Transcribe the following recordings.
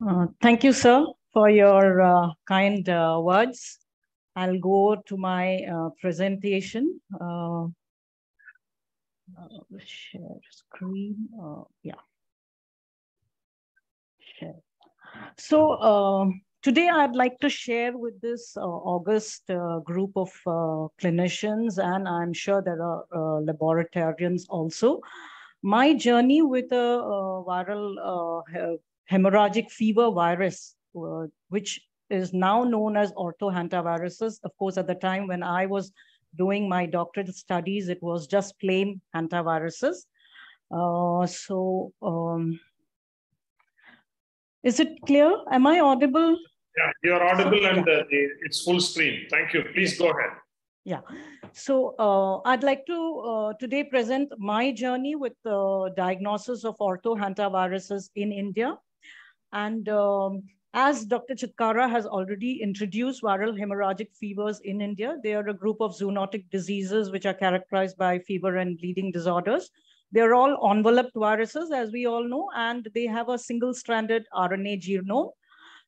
Uh, thank you, sir, for your uh, kind uh, words. I'll go to my uh, presentation. Uh, share screen. yeah. Share. So um, today I'd like to share with this August group of clinicians, and I'm sure there are laboratorians also, my journey with a viral hemorrhagic fever virus, uh, which is now known as orthohantaviruses. Of course, at the time when I was doing my doctoral studies, it was just plain hantaviruses. Uh, so, um, is it clear? Am I audible? Yeah, you're audible and uh, it's full screen. Thank you. Please go ahead. Yeah. So uh, I'd like to uh, today present my journey with the diagnosis of orthohantaviruses in India. And um, as Dr. Chitkara has already introduced viral hemorrhagic fevers in India, they are a group of zoonotic diseases which are characterized by fever and bleeding disorders. They're all enveloped viruses, as we all know, and they have a single-stranded RNA genome.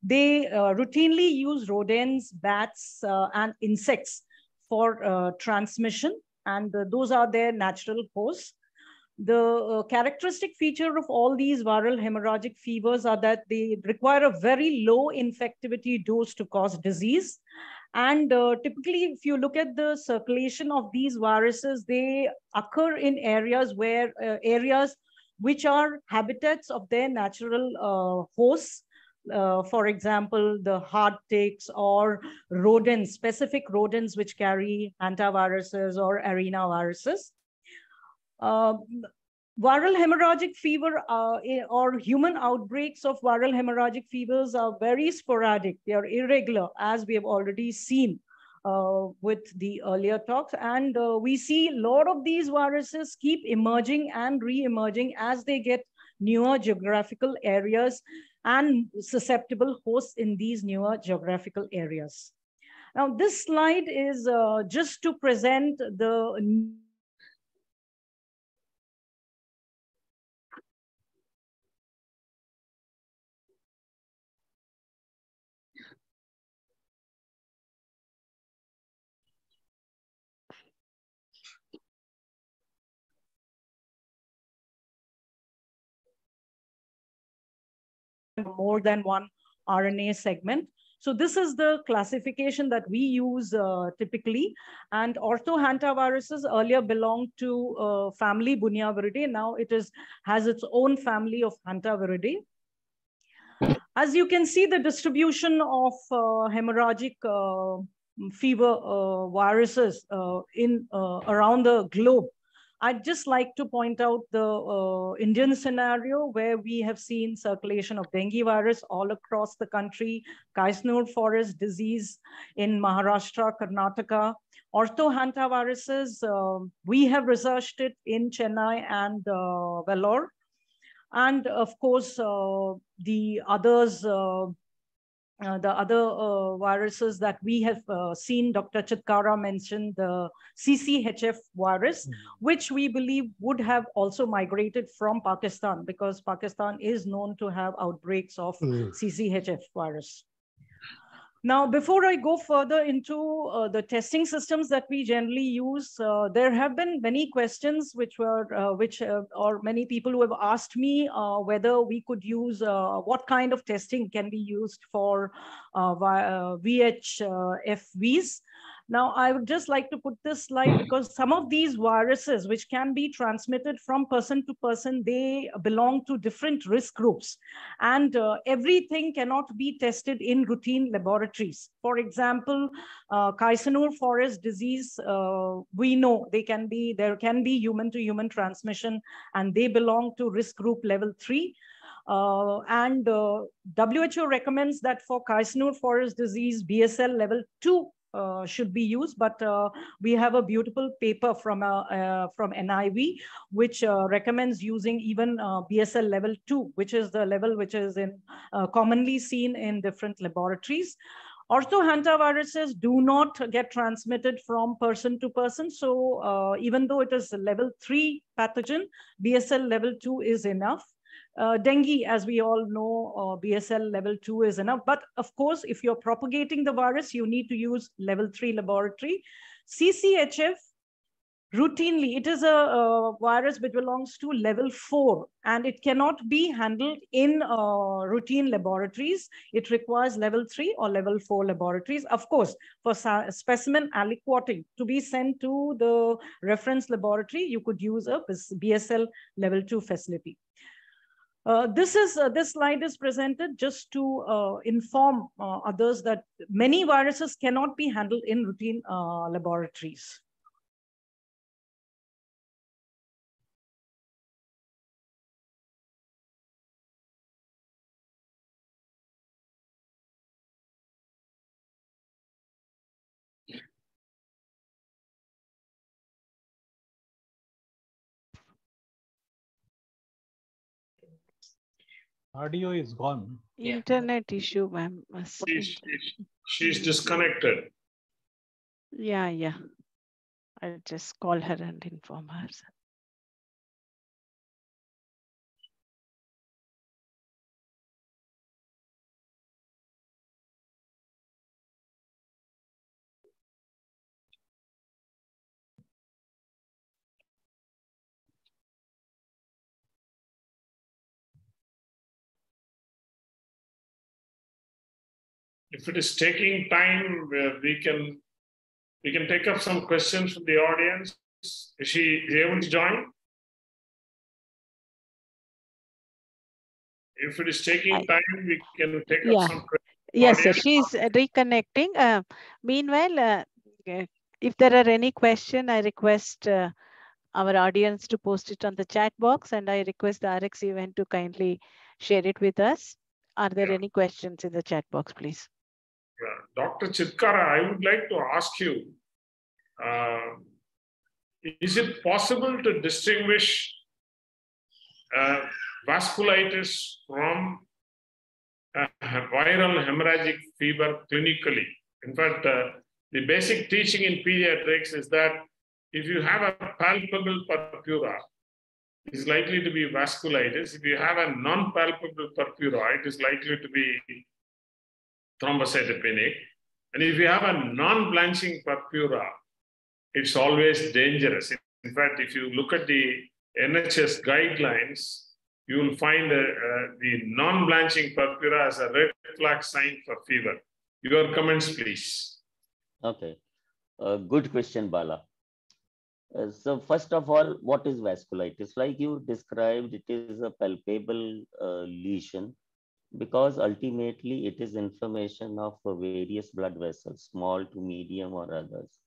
They uh, routinely use rodents, bats, uh, and insects for uh, transmission, and uh, those are their natural hosts the uh, characteristic feature of all these viral hemorrhagic fevers are that they require a very low infectivity dose to cause disease. And uh, typically, if you look at the circulation of these viruses, they occur in areas where uh, areas which are habitats of their natural uh, hosts. Uh, for example, the hard ticks or rodents, specific rodents which carry hantaviruses or arenaviruses. Uh, viral hemorrhagic fever uh, or human outbreaks of viral hemorrhagic fevers are very sporadic. They are irregular, as we have already seen uh, with the earlier talks. And uh, we see a lot of these viruses keep emerging and re-emerging as they get newer geographical areas and susceptible hosts in these newer geographical areas. Now, this slide is uh, just to present the more than one RNA segment. So this is the classification that we use uh, typically. And orthohantaviruses earlier belonged to uh, family Bunyaviridae. Now it is has its own family of Hantaviridae. As you can see, the distribution of uh, hemorrhagic uh, fever uh, viruses uh, in around the globe I'd just like to point out the uh, Indian scenario where we have seen circulation of dengue virus all across the country, Kaisnur forest disease in Maharashtra, Karnataka, orthohantaviruses. Uh, we have researched it in Chennai and uh, Vellore. And of course, uh, the others uh, the other uh, viruses that we have uh, seen, Dr. Chitkara mentioned the CCHF virus, mm. which we believe would have also migrated from Pakistan because Pakistan is known to have outbreaks of mm. CCHF virus. Now, before I go further into uh, the testing systems that we generally use, uh, there have been many questions which were, uh, which, uh, or many people who have asked me uh, whether we could use, uh, what kind of testing can be used for VHFVs. Now, I would just like to put this slide because some of these viruses, which can be transmitted from person to person, they belong to different risk groups. And uh, everything cannot be tested in routine laboratories. For example, uh, forest disease, uh, we know they can be, there can be human to human transmission and they belong to risk group level three. Uh, and uh, WHO recommends that for Kaisnur forest disease, BSL level two uh, should be used, but uh, we have a beautiful paper from uh, uh from NIV, which uh, recommends using even BSL level two, which is the level which is in commonly seen in different laboratories. Orthohantaviruses do not get transmitted from person to person. So even though it is level three pathogen, BSL level two is enough. Uh, dengue, as we all know, uh, BSL level two is enough. But of course, if you're propagating the virus, you need to use level three laboratory. CCHF, routinely, it is a, a virus which belongs to level four, and it cannot be handled in uh, routine laboratories. It requires level three or level four laboratories. Of course, for specimen aliquoting to be sent to the reference laboratory, you could use a BSL level two facility. Uh, this is uh, this slide is presented just to uh, inform uh, others that many viruses cannot be handled in routine uh, laboratories. Audio is gone. Internet yeah. issue, ma'am. She's, she's disconnected. Yeah, yeah. I'll just call her and inform her. If it is taking time, we can we can take up some questions from the audience. Is she able to join? If it is taking time, we can take yeah. up some questions. Yes, sir. She's reconnecting. Uh, meanwhile, uh, if there are any question, I request uh, our audience to post it on the chat box and I request the RX event to kindly share it with us. Are there yeah. any questions in the chat box, please? Dr. Chitkara, I would like to ask you, uh, is it possible to distinguish uh, vasculitis from viral hemorrhagic fever clinically? In fact, uh, the basic teaching in pediatrics is that if you have a palpable purpura, it's likely to be vasculitis. If you have a non-palpable purpura, it is likely to be thrombocytopenic. And if you have a non-blanching purpura, it's always dangerous. In fact, if you look at the NHS guidelines, you will find uh, uh, the non-blanching purpura as a red flag sign for fever. Your comments, please. Okay. Uh, good question, Bala. Uh, so first of all, what is vasculitis? Like you described, it is a palpable uh, lesion because ultimately it is inflammation of various blood vessels, small to medium or others.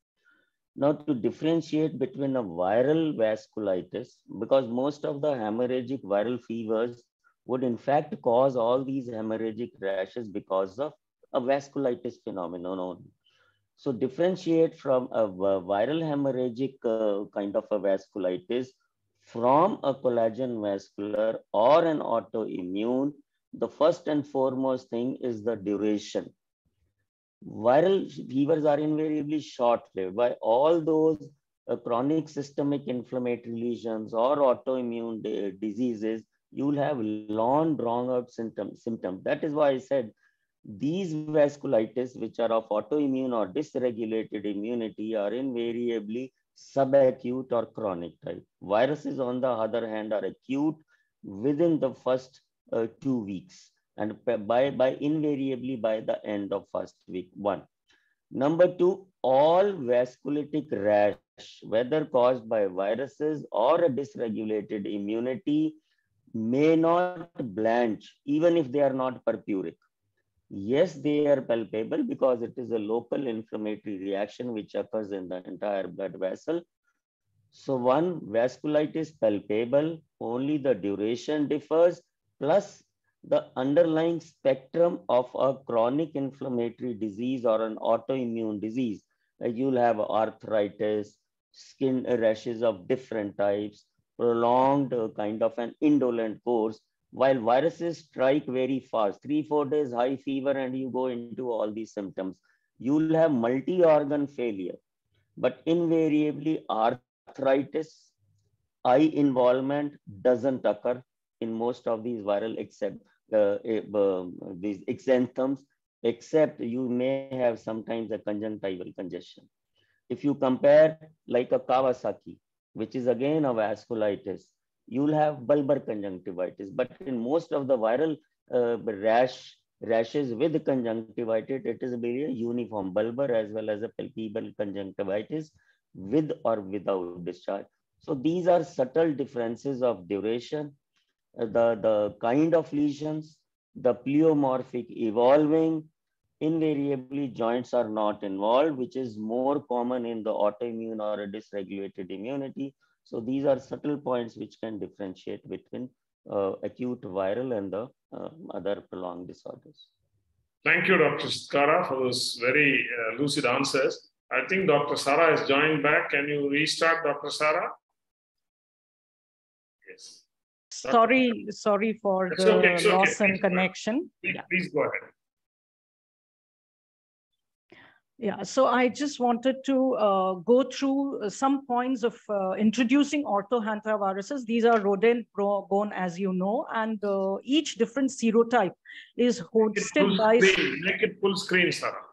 Now to differentiate between a viral vasculitis, because most of the hemorrhagic viral fevers would in fact cause all these hemorrhagic rashes because of a vasculitis phenomenon. So differentiate from a viral hemorrhagic uh, kind of a vasculitis from a collagen vascular or an autoimmune the first and foremost thing is the duration. Viral fevers are invariably short-lived. By all those uh, chronic systemic inflammatory lesions or autoimmune diseases, you will have long drawn out symptoms. Symptom. That is why I said these vasculitis, which are of autoimmune or dysregulated immunity, are invariably subacute or chronic type. Viruses, on the other hand, are acute within the first uh, two weeks and by, by invariably by the end of first week, one. Number two, all vasculitic rash, whether caused by viruses or a dysregulated immunity, may not blanch, even if they are not purpuric. Yes, they are palpable because it is a local inflammatory reaction which occurs in the entire blood vessel. So one, vasculitis palpable, only the duration differs plus the underlying spectrum of a chronic inflammatory disease or an autoimmune disease. You'll have arthritis, skin rashes of different types, prolonged uh, kind of an indolent course, while viruses strike very fast, three, four days high fever, and you go into all these symptoms. You'll have multi-organ failure, but invariably arthritis, eye involvement doesn't occur in most of these viral except uh, uh, these exanthems, except you may have sometimes a conjunctival congestion. If you compare like a Kawasaki, which is again a vasculitis, you'll have bulbar conjunctivitis. But in most of the viral uh, rash rashes with conjunctivitis, it is a very uniform bulbar as well as a palpebral conjunctivitis with or without discharge. So these are subtle differences of duration, the, the kind of lesions, the pleomorphic evolving, invariably joints are not involved, which is more common in the autoimmune or a dysregulated immunity. So these are subtle points which can differentiate between uh, acute viral and the uh, other prolonged disorders. Thank you, Dr. Skara, for those very uh, lucid answers. I think Dr. Sara has joined back. Can you restart, Dr. Sara? Yes. Sorry, sorry for it's the okay, loss okay. in connection. Please, yeah. please go ahead. Yeah, so I just wanted to uh, go through uh, some points of uh, introducing orthohantaviruses. These are rodent borne, as you know, and uh, each different serotype is hosted by. Make it full screen, Sarah.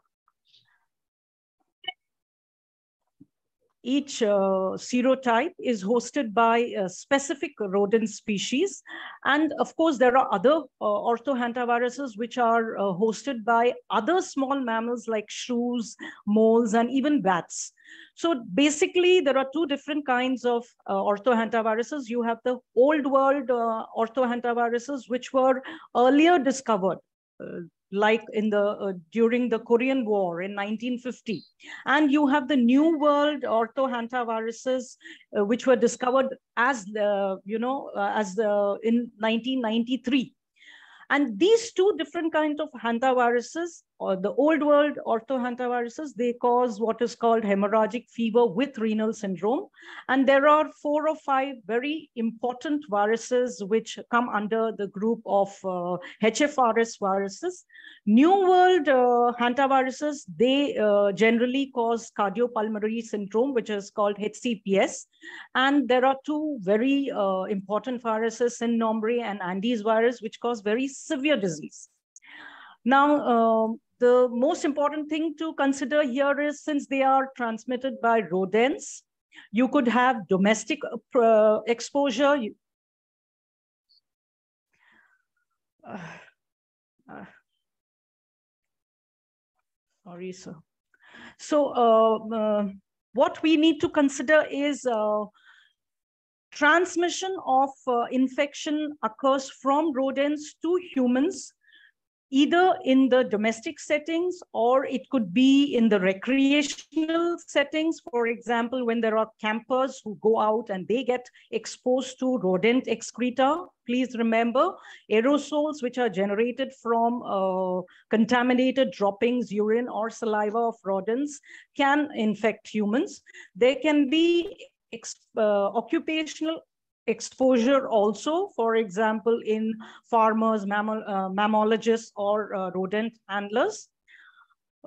Each uh, serotype is hosted by a specific rodent species. And of course, there are other uh, orthohantaviruses which are uh, hosted by other small mammals like shrews, moles, and even bats. So basically, there are two different kinds of uh, orthohantaviruses. You have the old world uh, orthohantaviruses, which were earlier discovered uh, like in the uh, during the Korean War in 1950. And you have the New World orthohantaviruses, uh, which were discovered as the, you know, uh, as the in 1993. And these two different kinds of hantaviruses, or the old world orthohantaviruses, they cause what is called hemorrhagic fever with renal syndrome. And there are four or five very important viruses which come under the group of uh, HFRS viruses. New world uh, hantaviruses, they uh, generally cause cardiopulmonary syndrome, which is called HCPS. And there are two very uh, important viruses, Syn-Nombre and Andes virus, which cause very severe disease. Now, um, the most important thing to consider here is since they are transmitted by rodents, you could have domestic uh, exposure. Uh, uh, sorry, sir. So uh, uh, what we need to consider is uh, transmission of infection occurs from rodents to humans either in the domestic settings or it could be in the recreational settings. For example, when there are campers who go out and they get exposed to rodent excreta, please remember aerosols which are generated from uh, contaminated droppings, urine or saliva of rodents can infect humans. There can be uh, occupational exposure also, for example, in farmers, mammal, uh, mammalogists, or uh, rodent handlers.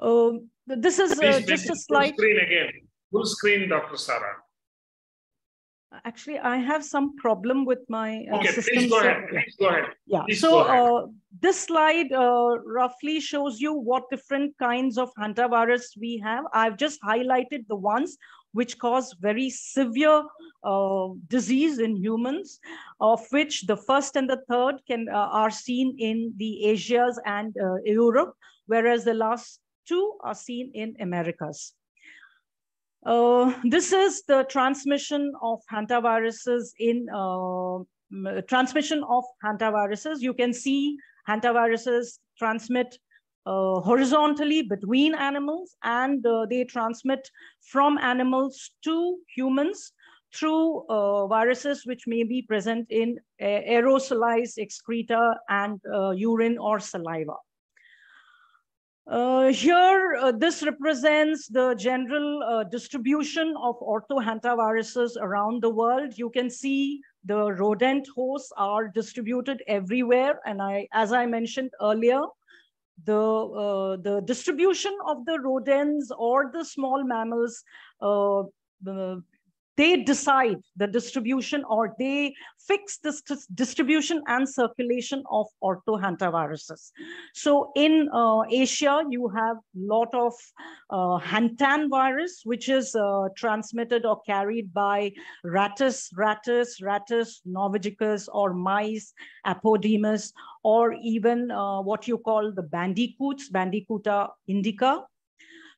Uh, this is uh, just a slide. Full screen again. Full screen, Dr. Sarah. Actually, I have some problem with my uh, okay, system. Please go ahead. Please go ahead. Yeah. Please so uh, this slide roughly shows you what different kinds of hantavirus we have. I've just highlighted the ones which cause very severe uh, disease in humans, of which the first and the third can uh, are seen in the Asias and uh, Europe, whereas the last two are seen in Americas. Uh, this is the transmission of hantaviruses in uh, transmission of hantaviruses. You can see hantaviruses transmit uh, horizontally between animals and uh, they transmit from animals to humans through uh, viruses which may be present in aerosolized excreta and uh, urine or saliva. Uh, here, uh, this represents the general distribution of orthohantaviruses around the world. You can see the rodent hosts are distributed everywhere. And I, as I mentioned earlier, the, uh, the distribution of the rodents or the small mammals, uh, they decide the distribution or they fix the distribution and circulation of orthohantaviruses. So in uh, Asia, you have a lot of uh, Hantan virus, which is uh, transmitted or carried by Rattus, Rattus, Rattus novogygus, or mice, Apodemus, or even uh, what you call the bandicoots, Bandicoota indica.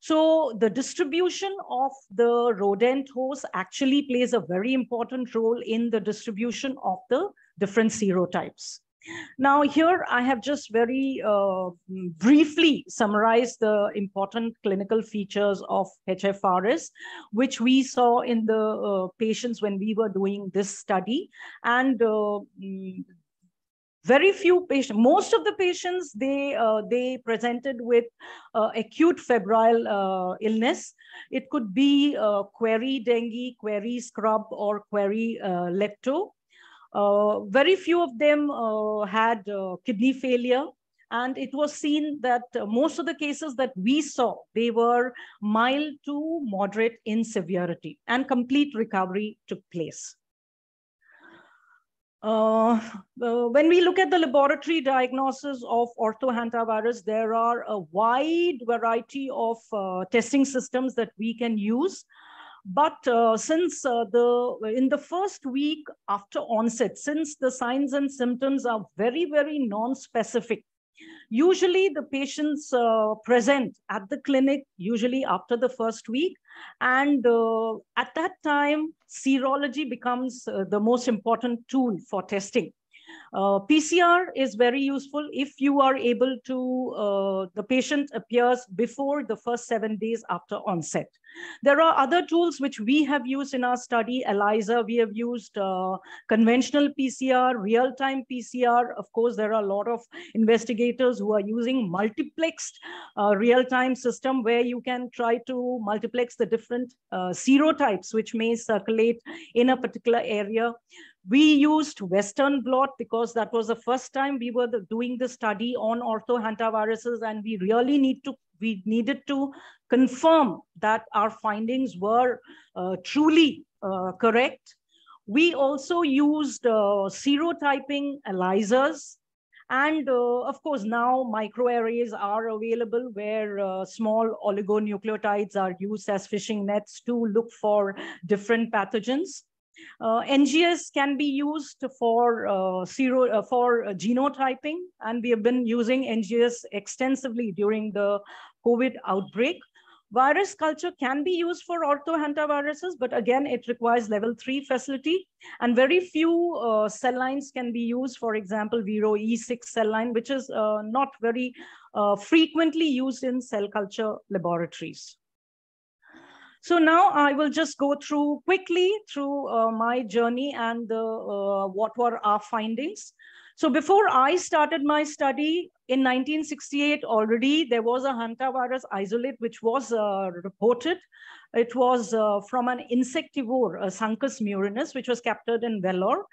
So the distribution of the rodent host actually plays a very important role in the distribution of the different serotypes. Now here I have just very uh, briefly summarized the important clinical features of HFRS, which we saw in the uh, patients when we were doing this study. And uh, mm, very few patients, most of the patients, they, uh, they presented with uh, acute febrile uh, illness. It could be uh, query dengue, query scrub, or query uh, lepto. Uh, very few of them had kidney failure. And it was seen that most of the cases that we saw, they were mild to moderate in severity and complete recovery took place. Uh, when we look at the laboratory diagnosis of orthohantavirus, there are a wide variety of uh, testing systems that we can use. But uh, since uh, the in the first week after onset, since the signs and symptoms are very, very non-specific, Usually the patients uh, present at the clinic, usually after the first week. And uh, at that time, serology becomes uh, the most important tool for testing. Uh, PCR is very useful if you are able to, uh, the patient appears before the first seven days after onset. There are other tools which we have used in our study, ELISA, we have used uh, conventional PCR, real-time PCR. Of course, there are a lot of investigators who are using multiplexed uh, real-time system where you can try to multiplex the different uh, serotypes which may circulate in a particular area. We used Western blot because that was the first time we were the, doing the study on orthohantaviruses and we really need to we needed to confirm that our findings were uh, truly uh, correct. We also used uh, serotyping ELISAs and uh, of course, now microarrays are available where uh, small oligonucleotides are used as fishing nets to look for different pathogens. Uh, NGS can be used for uh, zero, uh, for genotyping, and we have been using NGS extensively during the COVID outbreak. Virus culture can be used for orthohantaviruses, but again, it requires level three facility. And very few uh, cell lines can be used, for example, Vero E6 cell line, which is uh, not very uh, frequently used in cell culture laboratories. So now I will just go through quickly through uh, my journey and the, uh, what were our findings. So before I started my study in 1968, already there was a hantavirus isolate which was uh, reported. It was uh, from an insectivore, a Suncus murinus, which was captured in Vellore.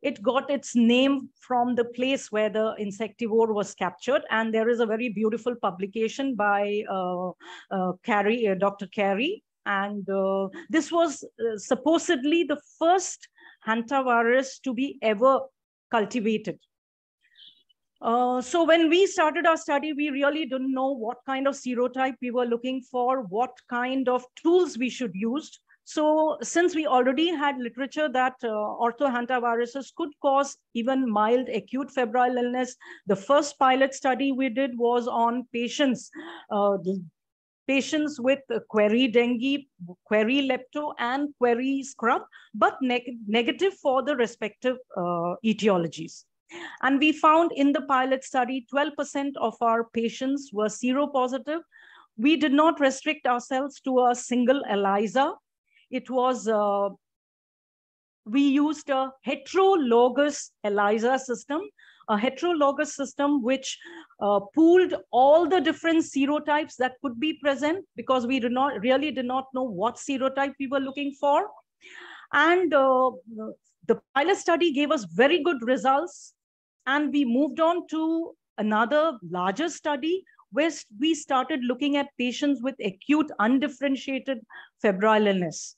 It got its name from the place where the insectivore was captured. And there is a very beautiful publication by uh, uh Carey, uh, Dr. Carey, and uh, this was uh, supposedly the first hantavirus to be ever cultivated. Uh, so when we started our study, we really didn't know what kind of serotype we were looking for, what kind of tools we should use. So since we already had literature that uh, orthohantaviruses could cause even mild acute febrile illness, the first pilot study we did was on patients, uh, patients with query dengue, query lepto, and query scrub, but neg negative for the respective uh, etiologies. And we found in the pilot study, 12% of our patients were seropositive. We did not restrict ourselves to a single ELISA. It was, uh, we used a heterologous ELISA system a heterologous system which uh, pooled all the different serotypes that could be present because we did not really did not know what serotype we were looking for. And uh, the pilot study gave us very good results. And we moved on to another larger study where we started looking at patients with acute undifferentiated febrile illness.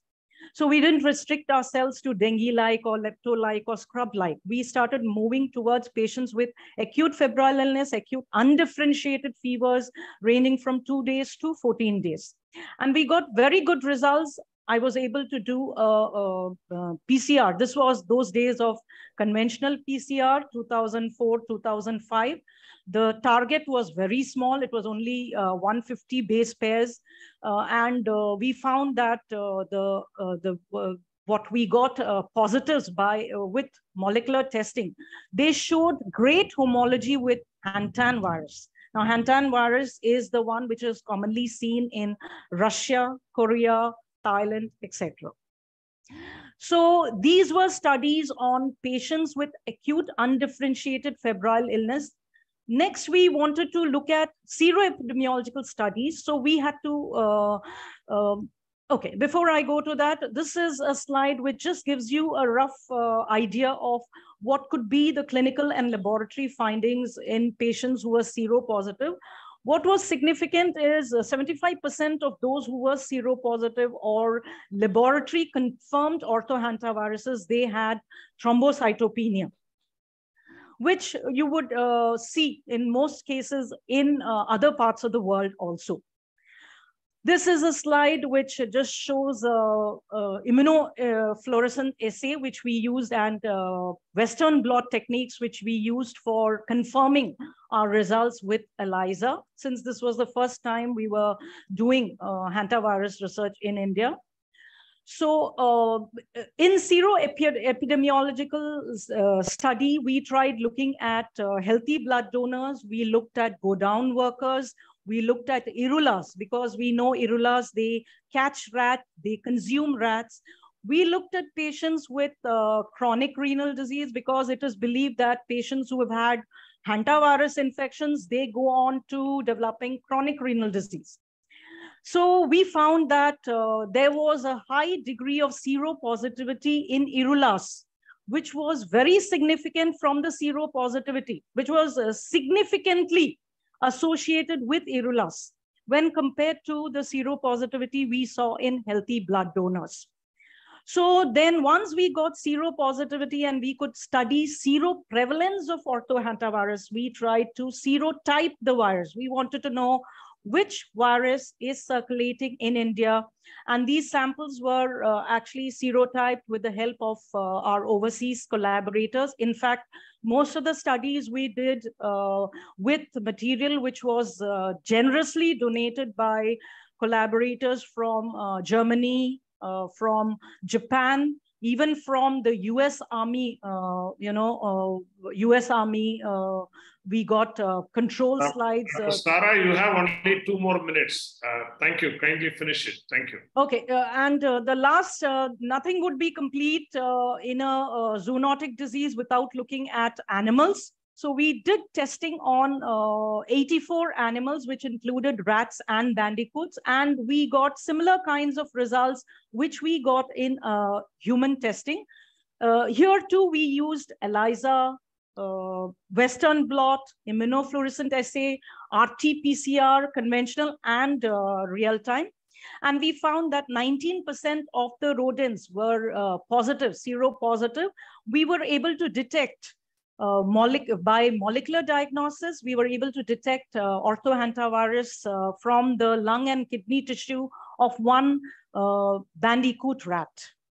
So we didn't restrict ourselves to dengue-like or lepto-like or scrub-like. We started moving towards patients with acute febrile illness, acute undifferentiated fevers ranging from two days to 14 days. And we got very good results. I was able to do a, a, a PCR. This was those days of conventional PCR, 2004, 2005. The target was very small. It was only uh, 150 base pairs. Uh, and uh, we found that uh, the, uh, the uh, what we got positives by with molecular testing, they showed great homology with Hantan virus. Now, Hantan virus is the one which is commonly seen in Russia, Korea, Thailand, etc. So these were studies on patients with acute undifferentiated febrile illness Next, we wanted to look at seroepidemiological studies. So we had to, uh, um, okay, before I go to that, this is a slide which just gives you a rough uh, idea of what could be the clinical and laboratory findings in patients who were seropositive. What was significant is 75% uh, of those who were seropositive or laboratory confirmed orthohantaviruses, they had thrombocytopenia which you would uh, see in most cases in uh, other parts of the world also. This is a slide which just shows uh, uh, immunofluorescent assay, which we used and uh, Western blot techniques, which we used for confirming our results with ELISA, since this was the first time we were doing uh, hantavirus research in India. So uh, in seroepidemiological uh, study, we tried looking at uh, healthy blood donors. We looked at go down workers. We looked at irulas because we know irulas, they catch rats, they consume rats. We looked at patients with uh, chronic renal disease because it is believed that patients who have had hantavirus infections, they go on to developing chronic renal disease. So we found that uh, there was a high degree of seropositivity in Irulas, which was very significant from the seropositivity, which was uh, significantly associated with Irulas when compared to the seropositivity we saw in healthy blood donors. So then once we got seropositivity and we could study seroprevalence of orthohantavirus, we tried to serotype the virus. We wanted to know which virus is circulating in India. And these samples were uh, actually serotyped with the help of uh, our overseas collaborators. In fact, most of the studies we did uh, with material which was uh, generously donated by collaborators from uh, Germany, uh, from Japan, even from the U.S. Army, uh, you know, uh, U.S. Army uh, we got uh, control uh, slides. Uh, Sarah, you have only two more minutes. Uh, thank you. Kindly finish it. Thank you. Okay. Uh, and uh, the last, nothing would be complete in a zoonotic disease without looking at animals. So we did testing on 84 animals, which included rats and bandicoots. And we got similar kinds of results, which we got in human testing. here too, we used ELISA, uh, Western blot, immunofluorescent assay, RT-PCR, conventional and uh, real time. And we found that 19% of the rodents were uh, positive, seropositive. We were able to detect uh, by molecular diagnosis, we were able to detect uh, orthohantavirus uh, from the lung and kidney tissue of one uh, bandicoot rat.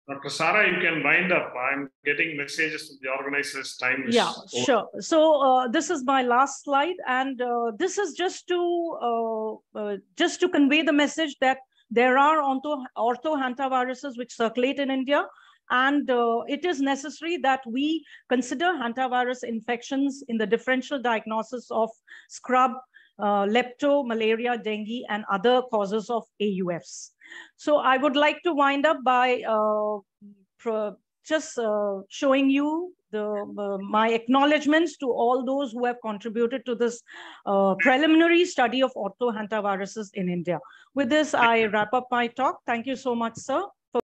Dr. Sarah, you can wind up. I'm getting messages from the organizers. Time is yeah, over. sure. So uh, this is my last slide, and uh, this is just to uh, uh just to convey the message that there are ortho, ortho which circulate in India, and uh, it is necessary that we consider hantavirus infections in the differential diagnosis of scrub, uh, lepto, malaria, dengue, and other causes of AUFs. So I would like to wind up by uh, just uh, showing you the uh, my acknowledgements to all those who have contributed to this uh, preliminary study of orthohantaviruses in India. With this, I wrap up my talk. Thank you so much, sir.